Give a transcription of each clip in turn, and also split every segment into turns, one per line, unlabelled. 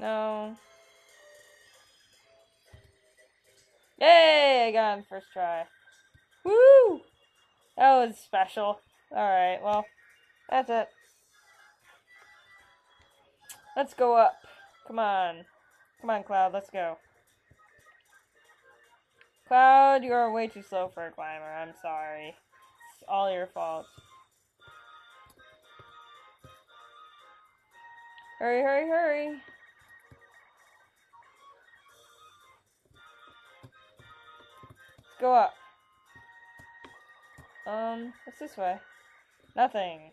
No. Yay! I got him first try. Woo! That was special. Alright, well, that's it. Let's go up. Come on. Come on, Cloud, let's go. Cloud, you are way too slow for a climber. I'm sorry. It's all your fault. Hurry, hurry, hurry. Go up. Um, what's this way? Nothing.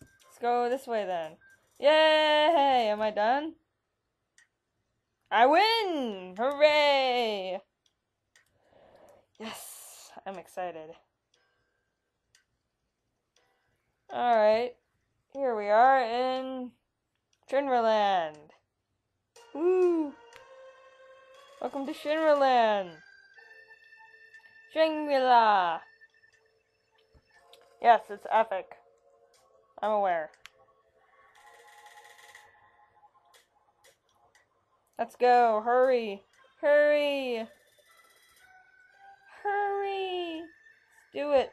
Let's go this way then. Yay! Am I done? I win! Hooray! Yes, I'm excited. Alright, here we are in Shinraland. Woo! Welcome to Shinraland! Shangri-La! Yes, it's epic. I'm aware. Let's go. Hurry. Hurry. Hurry. Let's do it.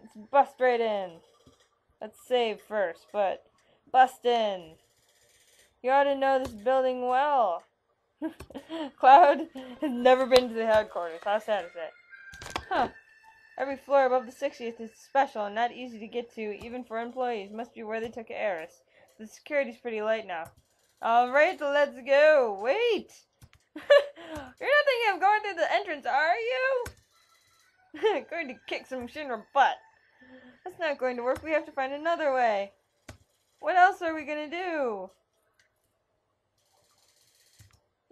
Let's bust right in. Let's save first, but bust in. You ought to know this building well. Cloud has never been to the headquarters. How sad is it? Huh. Every floor above the 60th is special and not easy to get to, even for employees. Must be where they took Aeris. The security's pretty light now. Alright, let's go. Wait! You're not thinking of going through the entrance, are you? going to kick some Shinra butt. That's not going to work. We have to find another way. What else are we going to do?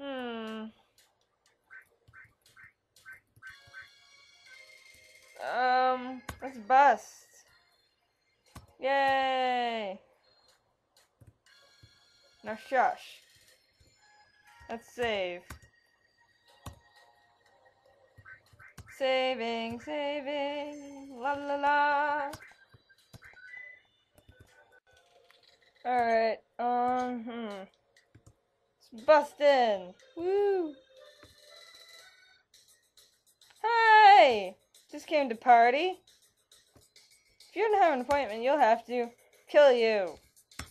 Hmm. Um, let's bust. Yay! Now shush. Let's save. Saving, saving, la la la. Alright, um, hmm. Let's bust in. Woo! Hi! Just came to party. If you don't have an appointment, you'll have to kill you.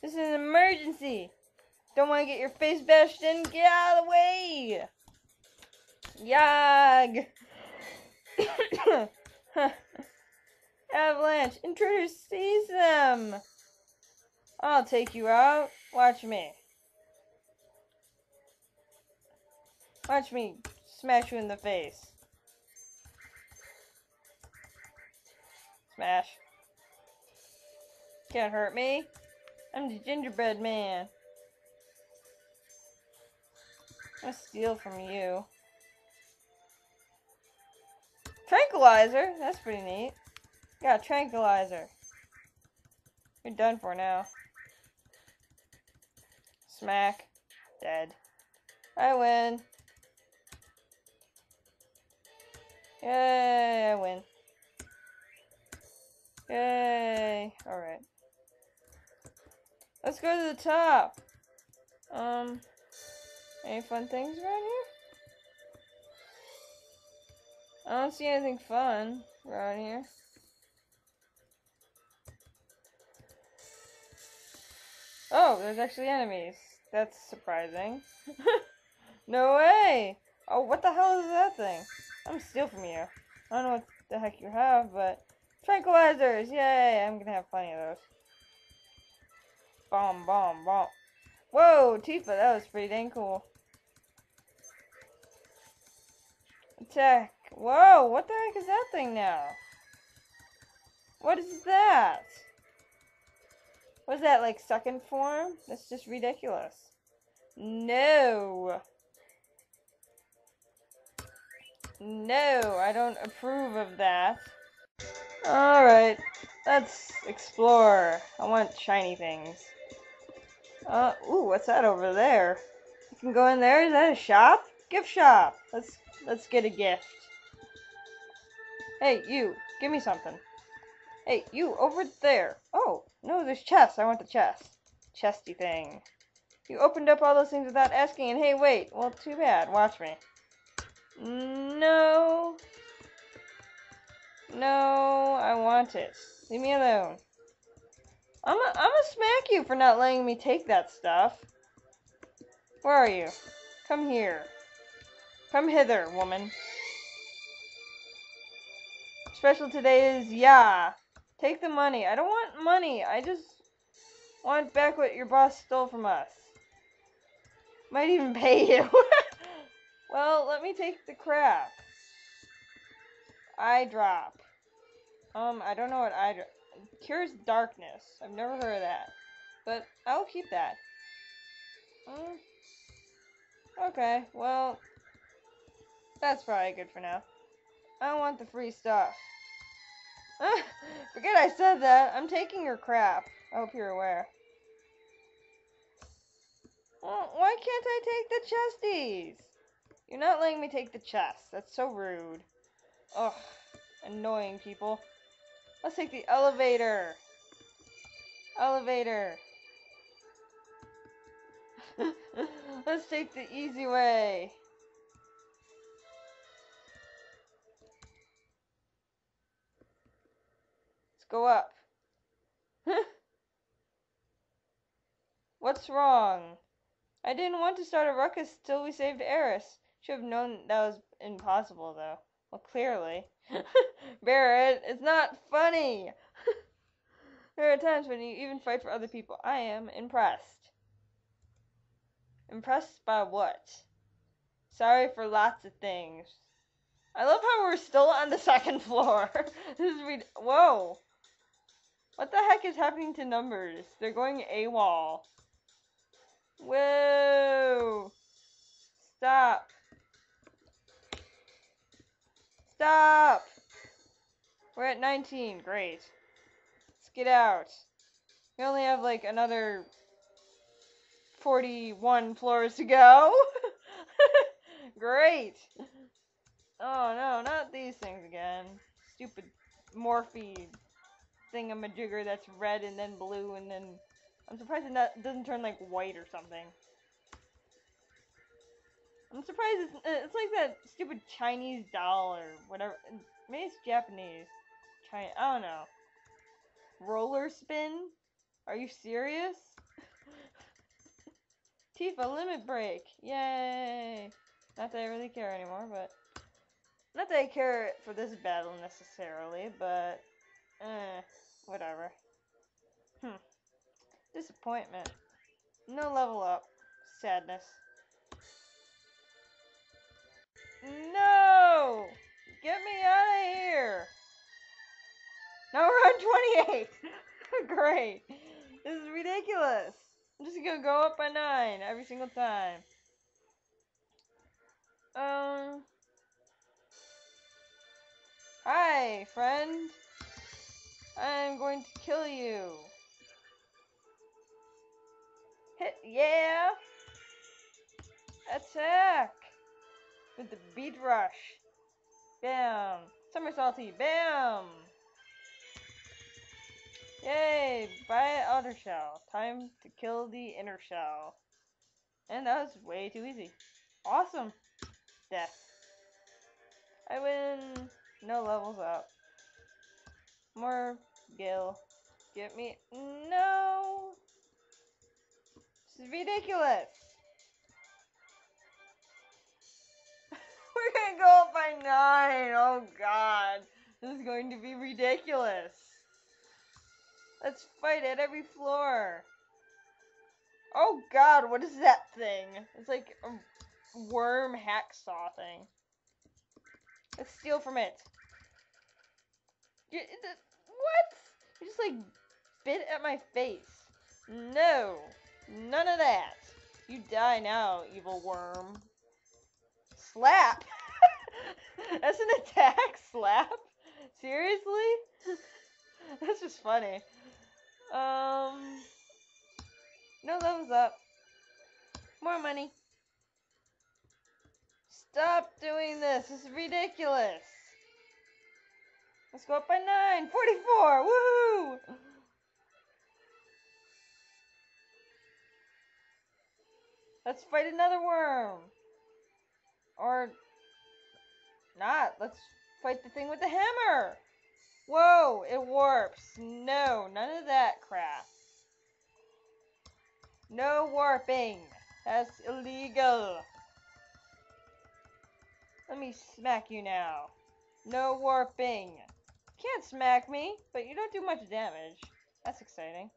This is an emergency. Don't want to get your face bashed in? Get out of the way! Yag! Avalanche, introduce them! I'll take you out. Watch me. Watch me smash you in the face. Smash. Can't hurt me. I'm the gingerbread man. Gonna steal from you. Tranquilizer? That's pretty neat. Got a tranquilizer. You're done for now. Smack. Dead. I win. Yay, I win. Yay. Alright. Let's go to the top. Um, any fun things around here? I don't see anything fun around here. Oh, there's actually enemies. That's surprising. no way! Oh, what the hell is that thing? I'm steal from you. I don't know what the heck you have, but... Tranquilizers! Yay! I'm gonna have plenty of those. Bomb, bomb, bomb. Whoa, Tifa, that was pretty dang cool. Attack. Whoa, what the heck is that thing now? What is that? Was that like second form? That's just ridiculous. No. No, I don't approve of that. Alright, let's explore. I want shiny things. Uh, ooh, what's that over there? You can go in there. Is that a shop? Gift shop. Let's let's get a gift. Hey, you, give me something. Hey, you over there. Oh, No, there's chests. I want the chest. Chesty thing. You opened up all those things without asking, and hey, wait. Well, too bad. Watch me. No. No, I want it. Leave me alone. I'm gonna I'm smack you for not letting me take that stuff. Where are you? Come here. Come hither, woman. Special today is yeah. Take the money. I don't want money. I just want back what your boss stole from us. Might even pay you. well, let me take the crap. Eye drop. Um, I don't know what eye drop. Cures darkness. I've never heard of that. But I'll keep that. Mm. Okay, well, that's probably good for now. I want the free stuff. Forget I said that. I'm taking your crap. I hope you're aware. Well, why can't I take the chesties? You're not letting me take the chest. That's so rude. Ugh, annoying people. Let's take the elevator. Elevator. Let's take the easy way. Let's go up. What's wrong? I didn't want to start a ruckus till we saved Aeris. Should have known that was impossible, though. Well, clearly. Barret, it's not funny. there are times when you even fight for other people. I am impressed. Impressed by what? Sorry for lots of things. I love how we're still on the second floor. this is re- whoa. What the heck is happening to numbers? They're going AWOL. Whoa. Stop. Stop! We're at 19. Great. Let's get out. We only have like another 41 floors to go. Great. Oh no, not these things again. Stupid Morphe thingamajigger that's red and then blue and then... I'm surprised it doesn't turn like white or something. I'm surprised it's, it's like that stupid Chinese doll or whatever. Maybe it's Japanese. China, I don't know. Roller spin? Are you serious? Tifa, limit break. Yay. Not that I really care anymore, but... Not that I care for this battle necessarily, but... Eh, whatever. Hmm. Disappointment. No level up. Sadness. No! Get me out of here! Now we're on 28! Great! This is ridiculous! I'm just gonna go up by 9 every single time. Um... Hi, friend! I'm going to kill you! Hit, yeah! Attack! With the beat rush. Bam! Somersaulty, bam! Yay! Buy outer shell. Time to kill the inner shell. And that was way too easy. Awesome! Death. I win. No levels up. More Gil. Get me. No! This is ridiculous! Gonna go up by nine. Oh god. This is going to be ridiculous. Let's fight at every floor. Oh god, what is that thing? It's like a worm hacksaw thing. Let's steal from it. What? You just like bit at my face. No. None of that. You die now, evil worm. Slap? That's an attack slap? Seriously? That's just funny. Um. No, thumbs up. More money. Stop doing this. This is ridiculous. Let's go up by 9. 44. Woohoo! Let's fight another worm. Or not. Let's fight the thing with the hammer. Whoa, it warps. No, none of that crap. No warping. That's illegal. Let me smack you now. No warping. Can't smack me, but you don't do much damage. That's exciting.